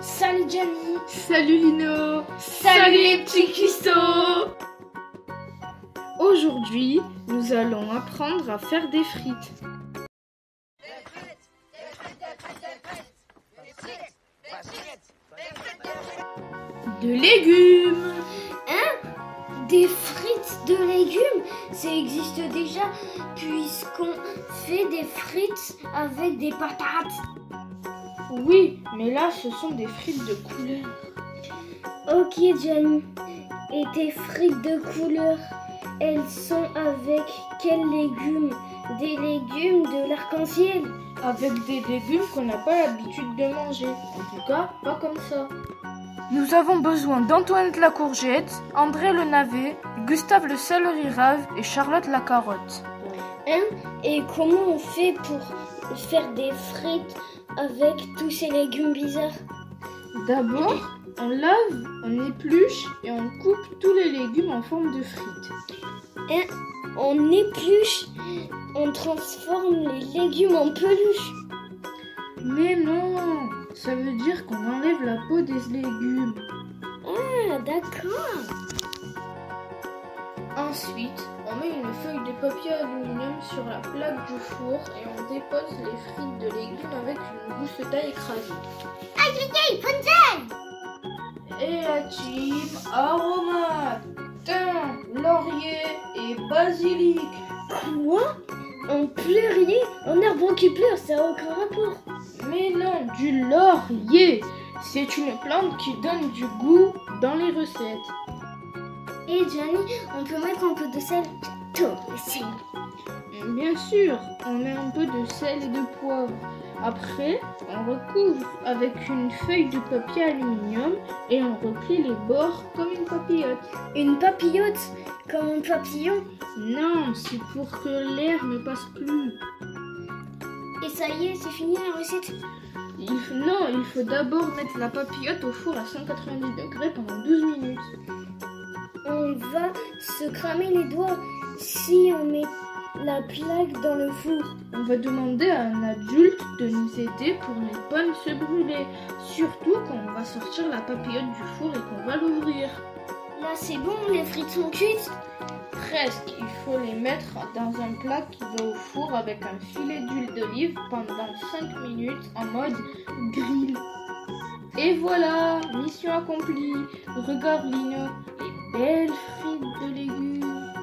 Salut Gianni Salut Lino. Salut les petits cuistots. Aujourd'hui, nous allons apprendre à faire des frites. De légumes. Hein? Des frites de légumes? Ça existe déjà puisqu'on fait des frites avec des patates. Oui, mais là, ce sont des frites de couleur. Ok Gianni. Et tes frites de couleur, elles sont avec quels légumes? Des légumes de l'arc-en-ciel? Avec des légumes qu'on n'a pas l'habitude de manger. En tout cas, pas comme ça. Nous avons besoin d'Antoine la courgette, André le navet, Gustave le céleri rave et Charlotte la carotte. Hein? Et comment on fait pour faire des frites avec tous ces légumes bizarres D'abord, on lave, on épluche et on coupe tous les légumes en forme de frites. Hein On épluche, on transforme les légumes en peluche. Mais non, ça veut dire qu'on enlève la peau des légumes. Ah, d'accord. Ensuite, on met une feuille de papier aluminium sur la plaque du four et on dépose les frites de légumes avec une gousse d'ail écrasée. Aïe aïe, Et la team aromate, thym, laurier et basilic. Quoi? Un pleurier Un arbre qui pleure, ça n'a aucun rapport. Mais non, du laurier. C'est une plante qui donne du goût dans les recettes. Et Johnny, on peut mettre un peu de sel sel. Bien sûr, on met un peu de sel et de poivre. Après, on recouvre avec une feuille de papier aluminium et on replie les bords comme une papillote. Une papillote Comme un papillon Non, c'est pour que l'air ne passe plus. Et ça y est, c'est fini la recette Il non, il faut d'abord mettre la papillote au four à 190 degrés pendant 12 minutes. On va se cramer les doigts si on met la plaque dans le four. On va demander à un adulte de nous aider pour ne pas se brûler. Surtout quand on va sortir la papillote du four et qu'on va l'ouvrir. Là, c'est bon, les frites sont cuites Presque, il faut les mettre dans un plat qui va au four avec un filet d'huile d'olive pendant 5 minutes en mode grill. Et voilà, mission accomplie. Regarde Lino, belles frites de légumes.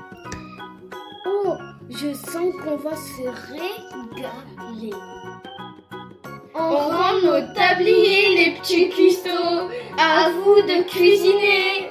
Oh, je sens qu'on va se régaler. On rend nos tabliers, les petits cuistots. À vous de cuisiner.